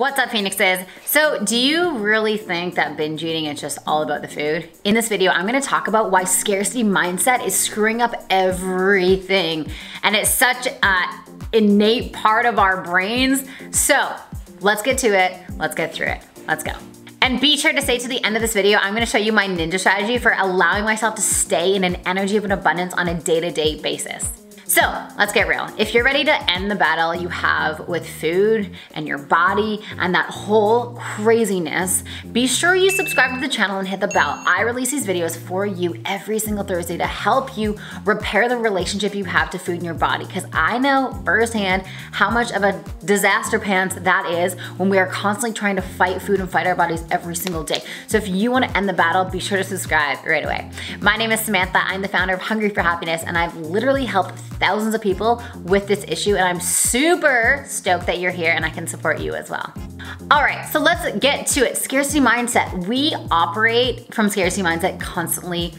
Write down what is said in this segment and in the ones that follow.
What's up Phoenixes? So do you really think that binge eating is just all about the food? In this video, I'm gonna talk about why scarcity mindset is screwing up everything. And it's such an innate part of our brains. So let's get to it, let's get through it, let's go. And be sure to stay to the end of this video. I'm gonna show you my ninja strategy for allowing myself to stay in an energy of an abundance on a day-to-day -day basis. So let's get real. If you're ready to end the battle you have with food and your body and that whole craziness, be sure you subscribe to the channel and hit the bell. I release these videos for you every single Thursday to help you repair the relationship you have to food in your body because I know firsthand how much of a disaster pants that is when we are constantly trying to fight food and fight our bodies every single day. So if you wanna end the battle, be sure to subscribe right away. My name is Samantha. I'm the founder of Hungry for Happiness and I've literally helped thousands of people with this issue and I'm super stoked that you're here and I can support you as well. All right, so let's get to it. Scarcity mindset. We operate from scarcity mindset constantly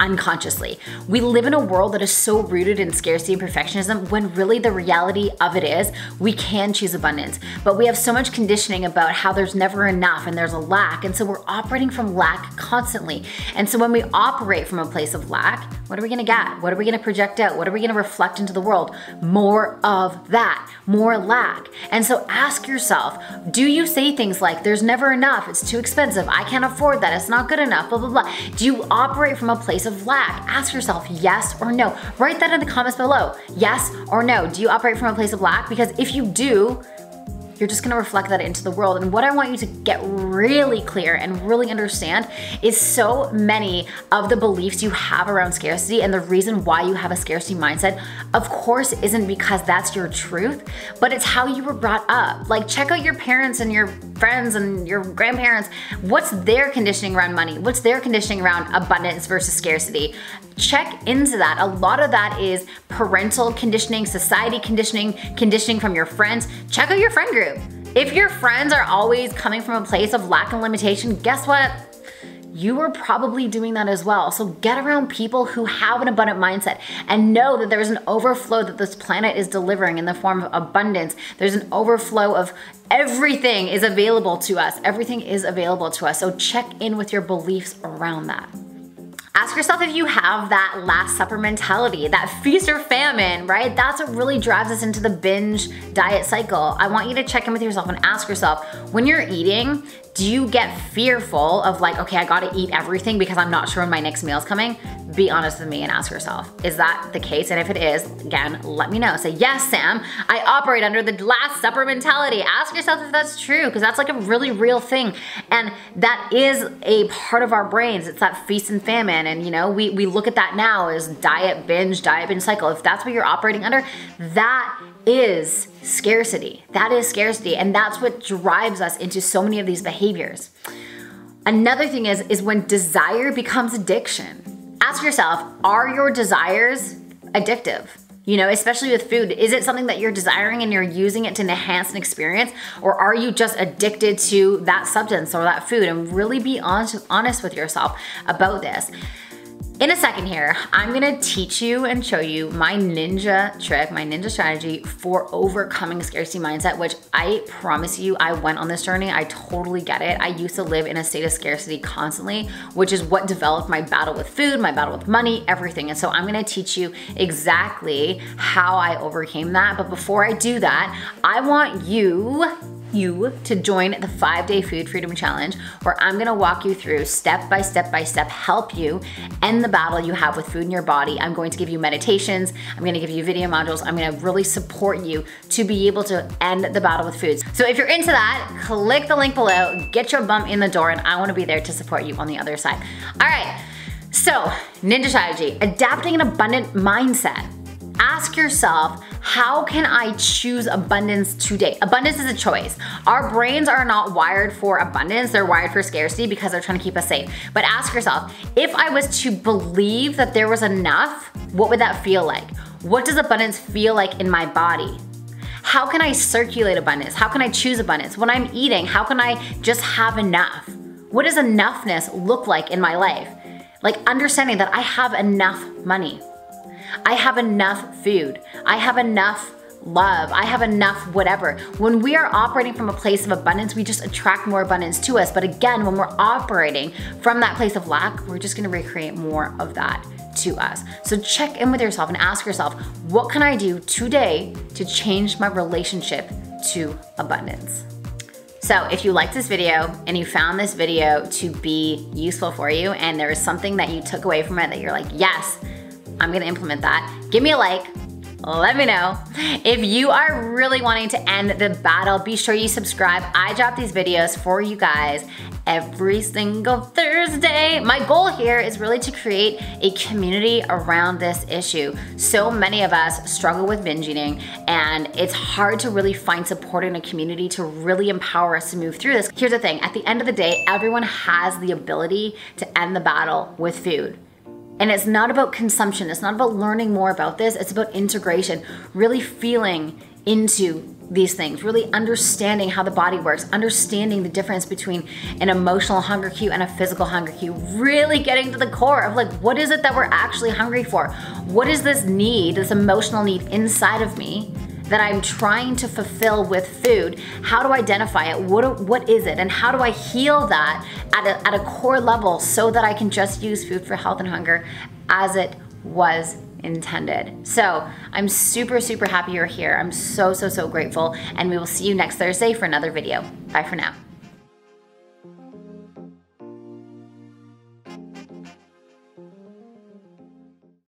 unconsciously. We live in a world that is so rooted in scarcity and perfectionism when really the reality of it is we can choose abundance. But we have so much conditioning about how there's never enough and there's a lack. And so we're operating from lack constantly. And so when we operate from a place of lack, what are we gonna get? What are we gonna project out? What are we gonna reflect into the world? More of that, more lack. And so ask yourself, do you say things like, there's never enough, it's too expensive, I can't afford that, it's not good enough, blah, blah, blah. Do you operate from a place place of lack? Ask yourself yes or no. Write that in the comments below. Yes or no. Do you operate from a place of lack? Because if you do, you're just gonna reflect that into the world. And what I want you to get really clear and really understand is so many of the beliefs you have around scarcity and the reason why you have a scarcity mindset, of course, isn't because that's your truth, but it's how you were brought up. Like, check out your parents and your friends and your grandparents. What's their conditioning around money? What's their conditioning around abundance versus scarcity? Check into that. A lot of that is parental conditioning, society conditioning, conditioning from your friends. Check out your friend group group. If your friends are always coming from a place of lack and limitation, guess what? you are probably doing that as well. So get around people who have an abundant mindset and know that there's an overflow that this planet is delivering in the form of abundance. There's an overflow of everything is available to us. Everything is available to us. So check in with your beliefs around that. Ask yourself if you have that last supper mentality, that feast or famine, right? That's what really drives us into the binge diet cycle. I want you to check in with yourself and ask yourself, when you're eating, do you get fearful of like, okay, I gotta eat everything because I'm not sure when my next meal is coming? Be honest with me and ask yourself, is that the case? And if it is, again, let me know. Say, yes, Sam, I operate under the Last Supper mentality. Ask yourself if that's true because that's like a really real thing. And that is a part of our brains. It's that feast and famine. And you know, we, we look at that now as diet binge, diet binge cycle. If that's what you're operating under, that is scarcity. That is scarcity. And that's what drives us into so many of these behaviors. Another thing is, is when desire becomes addiction. Ask yourself, are your desires addictive? You know, especially with food, is it something that you're desiring and you're using it to enhance an experience? Or are you just addicted to that substance or that food? And really be honest, honest with yourself about this. In a second here, I'm gonna teach you and show you my ninja trick, my ninja strategy for overcoming scarcity mindset, which I promise you, I went on this journey. I totally get it. I used to live in a state of scarcity constantly, which is what developed my battle with food, my battle with money, everything. And so I'm gonna teach you exactly how I overcame that. But before I do that, I want you you to join the five day food freedom challenge where I'm gonna walk you through step by step by step, help you end the battle you have with food in your body. I'm going to give you meditations, I'm gonna give you video modules, I'm gonna really support you to be able to end the battle with foods. So if you're into that, click the link below, get your bump in the door, and I wanna be there to support you on the other side. All right, so ninja strategy, adapting an abundant mindset. Ask yourself, how can I choose abundance today? Abundance is a choice. Our brains are not wired for abundance, they're wired for scarcity because they're trying to keep us safe. But ask yourself, if I was to believe that there was enough, what would that feel like? What does abundance feel like in my body? How can I circulate abundance? How can I choose abundance? When I'm eating, how can I just have enough? What does enoughness look like in my life? Like understanding that I have enough money. I have enough food. I have enough love, I have enough whatever. When we are operating from a place of abundance, we just attract more abundance to us. But again, when we're operating from that place of lack, we're just gonna recreate more of that to us. So check in with yourself and ask yourself, what can I do today to change my relationship to abundance? So if you liked this video and you found this video to be useful for you and there is something that you took away from it that you're like, yes, I'm gonna implement that, give me a like, let me know. If you are really wanting to end the battle, be sure you subscribe. I drop these videos for you guys every single Thursday. My goal here is really to create a community around this issue. So many of us struggle with binge eating and it's hard to really find support in a community to really empower us to move through this. Here's the thing, at the end of the day, everyone has the ability to end the battle with food. And it's not about consumption, it's not about learning more about this, it's about integration, really feeling into these things, really understanding how the body works, understanding the difference between an emotional hunger cue and a physical hunger cue, really getting to the core of like, what is it that we're actually hungry for? What is this need, this emotional need inside of me that I'm trying to fulfill with food, how to identify it, what, what is it, and how do I heal that at a, at a core level so that I can just use food for health and hunger as it was intended. So I'm super, super happy you're here. I'm so, so, so grateful. And we will see you next Thursday for another video. Bye for now.